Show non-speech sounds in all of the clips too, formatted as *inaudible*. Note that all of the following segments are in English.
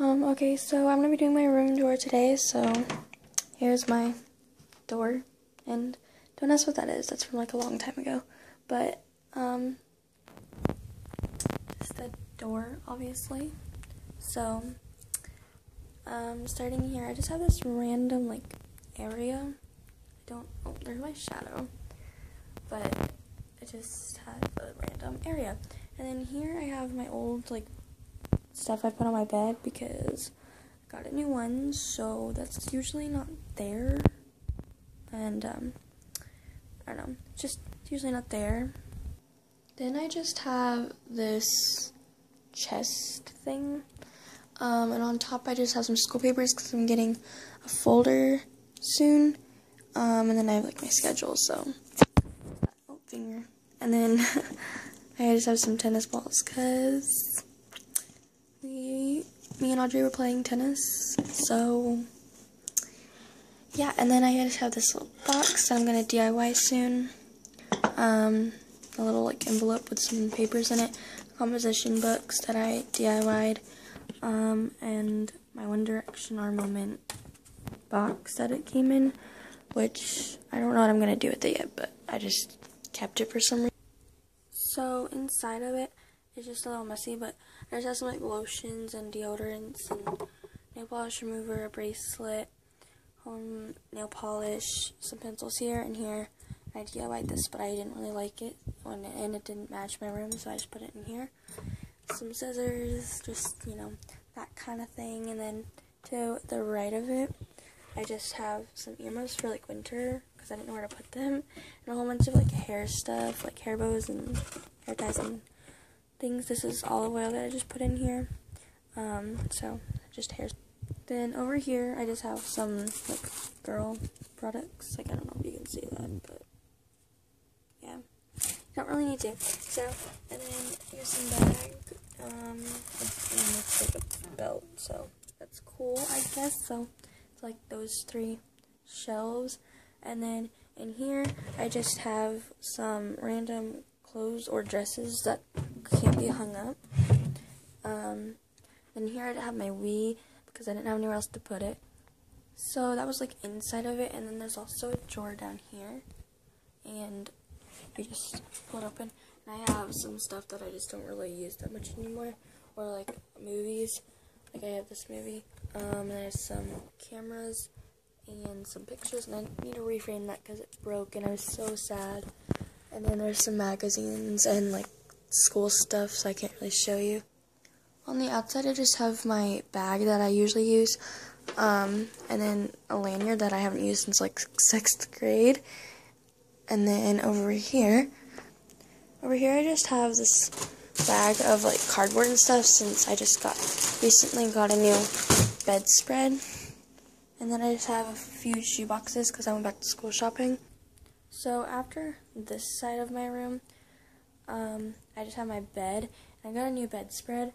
Um, okay, so I'm gonna be doing my room door today, so here's my door, and don't ask what that is, that's from like a long time ago, but, um, it's the door, obviously, so, um, starting here, I just have this random, like, area, I don't, oh, there's my shadow, but I just have a random area, and then here I have my old, like, stuff I put on my bed because I got a new one, so that's usually not there. And um, I don't know, just usually not there. Then I just have this chest thing, um, and on top I just have some school papers because I'm getting a folder soon. Um, and then I have like my schedule, so oh finger, and then *laughs* I just have some tennis balls because we, me and Audrey were playing tennis, so yeah, and then I just have this little box that I'm gonna DIY soon. Um, a little like envelope with some papers in it, composition books that I DIY'd, um, and my One Direction Our Moment box that it came in, which I don't know what I'm gonna do with it yet, but I just kept it for some reason. So inside of it it's just a little messy, but I just have some like lotions and deodorants and nail polish remover, a bracelet, home nail polish, some pencils here and here. I DIY'd this, but I didn't really like it, when and it didn't match my room, so I just put it in here. Some scissors, just, you know, that kind of thing. And then to the right of it, I just have some earmuffs for like winter, because I didn't know where to put them, and a whole bunch of like hair stuff, like hair bows and hair ties and things. This is olive oil that I just put in here. Um, so just hair. Then over here, I just have some like girl products. Like I don't know if you can see that, but yeah, don't really need to. So and then here's some bag. Um, it's like a belt, so that's cool, I guess. So it's like those three shelves, and then in here I just have some random clothes or dresses that be hung up. Um, and here I have my Wii because I didn't have anywhere else to put it. So that was like inside of it, and then there's also a drawer down here, and we just pull it open. And I have some stuff that I just don't really use that much anymore, or like movies. Like I have this movie, um, and there's some cameras and some pictures, and I need to reframe that because it broke, and I was so sad. And then there's some magazines and like school stuff, so I can't really show you. On the outside, I just have my bag that I usually use, um, and then a lanyard that I haven't used since like sixth grade. And then over here, over here, I just have this bag of like cardboard and stuff since I just got recently got a new bedspread. And then I just have a few shoe boxes because I went back to school shopping. So after this side of my room, um, I just have my bed. And I got a new bedspread.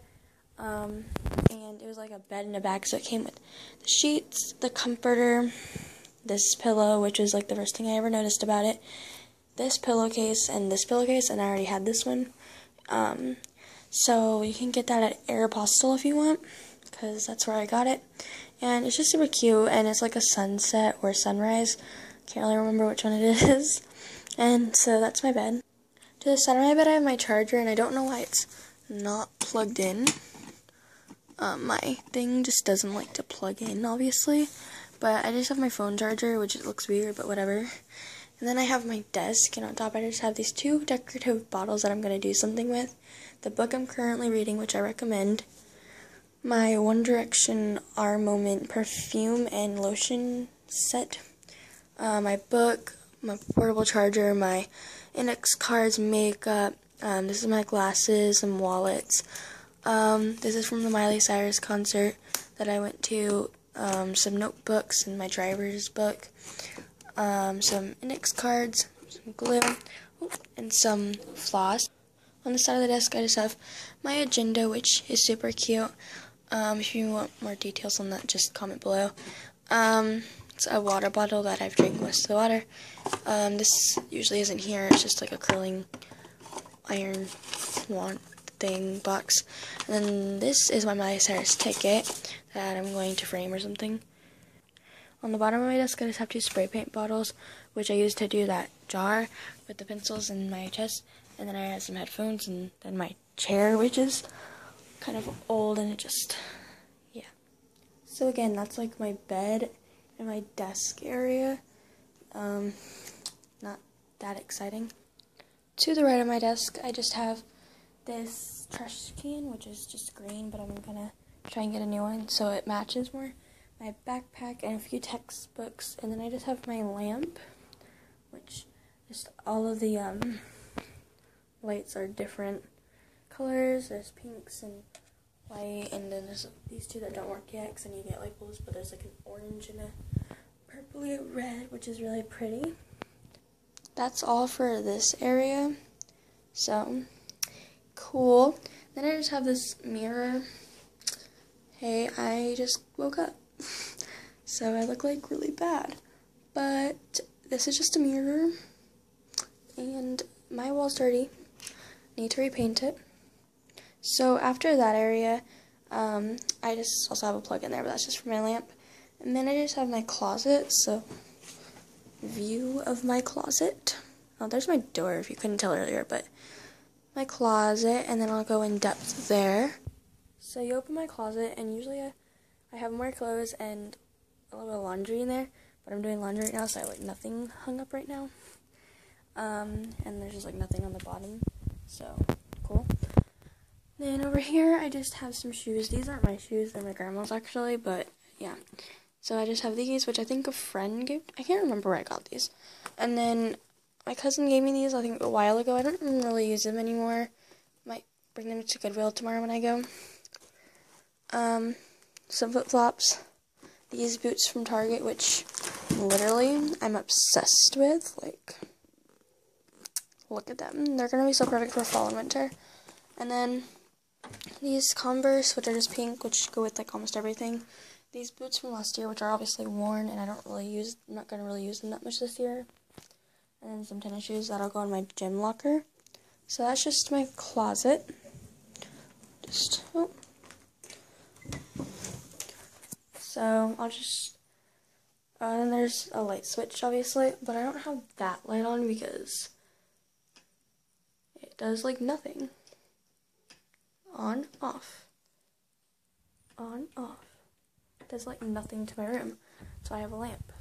Um, and it was like a bed in a bag, so it came with the sheets, the comforter, this pillow, which was like the first thing I ever noticed about it, this pillowcase, and this pillowcase, and I already had this one. Um, so you can get that at Aeropostale if you want, because that's where I got it. And it's just super cute, and it's like a sunset or sunrise. Can't really remember which one it *laughs* is. And so that's my bed. To the side of my bed, I have my charger, and I don't know why it's not plugged in. Um, my thing just doesn't like to plug in, obviously. But I just have my phone charger, which looks weird, but whatever. And then I have my desk, and on top I just have these two decorative bottles that I'm going to do something with. The book I'm currently reading, which I recommend. My One Direction Our Moment perfume and lotion set uh, my book, my portable charger, my index cards, makeup. Um, this is my glasses and wallets. Um, this is from the Miley Cyrus concert that I went to. Um, some notebooks and my driver's book. Um, some index cards, some glue, and some floss. On the side of the desk, I just have my agenda, which is super cute. Um, if you want more details on that, just comment below. It's a water bottle that I've drank most of the water. Um, this usually isn't here. It's just like a curling iron wand thing box. And then this is my Miley Cyrus ticket that I'm going to frame or something. On the bottom of my desk, I just have two spray paint bottles, which I use to do that jar with the pencils in my chest. And then I have some headphones and then my chair, which is kind of old and it just, yeah. So again, that's like my bed and my desk area. Um, not that exciting. To the right of my desk, I just have this trash can, which is just green, but I'm gonna try and get a new one so it matches more my backpack and a few textbooks, and then I just have my lamp, which just all of the um, lights are different colors. There's pinks and white, and then there's these two that don't work yet, because then you get light bulbs, but there's like an orange and a purpley red, which is really pretty. That's all for this area. So, cool. Then I just have this mirror. Hey, I just woke up *laughs* so I look like really bad. But this is just a mirror, and my wall's dirty. Need to repaint it. So after that area, um, I just also have a plug in there, but that's just for my lamp. And then I just have my closet, so view of my closet. Oh, there's my door if you couldn't tell earlier, but my closet, and then I'll go in depth there. So you open my closet, and usually I I have more clothes and a little bit of laundry in there, but I'm doing laundry right now, so I have like nothing hung up right now. Um, and there's just like nothing on the bottom, so cool. Then over here, I just have some shoes. These aren't my shoes, they're my grandma's actually, but yeah. So I just have these, which I think a friend gave. I can't remember where I got these. And then my cousin gave me these, I think a while ago. I don't really use them anymore. Might bring them to Goodwill tomorrow when I go. Um, some flip flops, these boots from Target, which literally I'm obsessed with. Like, look at them. They're going to be so perfect for fall and winter. And then these Converse, which are just pink, which go with like almost everything. These boots from last year, which are obviously worn, and I don't really use, I'm not going to really use them that much this year. And then some tennis shoes that'll go in my gym locker. So that's just my closet. Just, oh, So I'll just, uh, and there's a light switch obviously, but I don't have that light on because it does like nothing. On, off. On, off. Does like nothing to my room, so I have a lamp.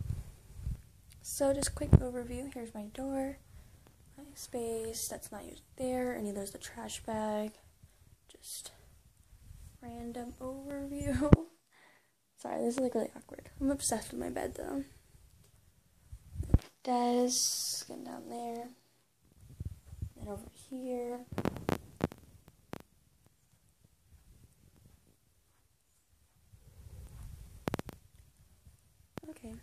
So just quick overview, here's my door, my space that's not used there, and there's the trash bag. Just random overview. *laughs* Sorry, this is like really awkward. I'm obsessed with my bed though. Desk, and down there, and over here. Okay,